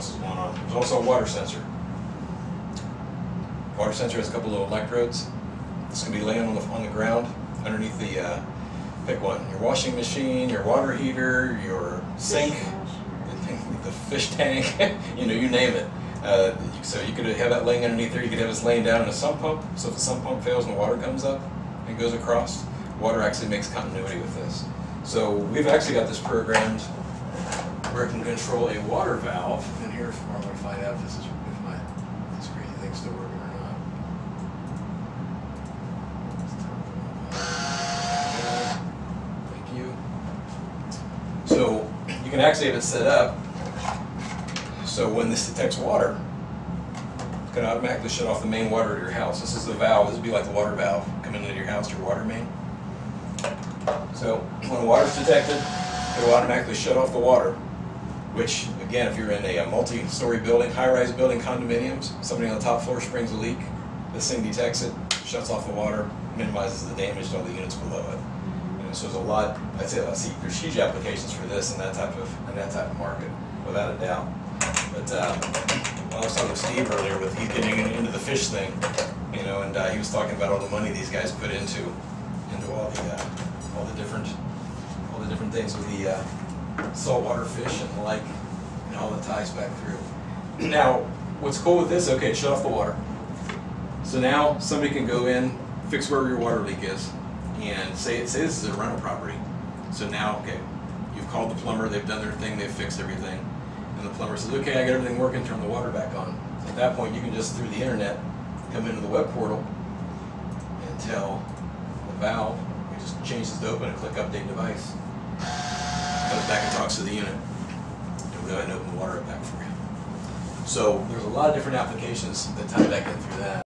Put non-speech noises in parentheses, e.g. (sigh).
else is going on. There's also a water sensor. Water sensor has a couple of electrodes. This can be laying on the, on the ground underneath the, uh, pick one, your washing machine, your water heater, your sink, (laughs) the fish tank, (laughs) you know, you name it. Uh, so you could have that laying underneath there. You could have this laying down in a sump pump. So if the sump pump fails and the water comes up and goes across, water actually makes continuity with this. So we've actually got this programmed where it can control a water valve. And here, I'm going to find out if this is if my this crazy thing's still working or not. Thank you. So you can actually have it set up so when this detects water, it can automatically shut off the main water to your house. This is the valve. This would be like the water valve coming into your house, your water main. So when water's detected, it will automatically shut off the water. Which, again, if you're in a, a multi-story building, high-rise building, condominiums, somebody on the top floor springs a leak, this thing detects it, shuts off the water, minimizes the damage to all the units below it. And so there's a lot. I'd say I see there's huge applications for this in that type of in that type of market, without a doubt. But uh, I was talking with Steve earlier with he's getting into the fish thing, you know, and uh, he was talking about all the money these guys put into into all the uh, all the different all the different things with the uh, saltwater fish and the like, and all the ties back through. Now, what's cool with this? Okay, shut off the water. So now somebody can go in, fix wherever your water leak is, and say say this is a rental property. So now, okay, you've called the plumber, they've done their thing, they've fixed everything, and the plumber says, okay, I got everything working, turn the water back on. At that point, you can just through the internet come into the web portal and tell the valve, it just changes to open and click update device. Back and talks to the unit. And we'll go ahead and open the water up back for you. So there's a lot of different applications that tie back in through that.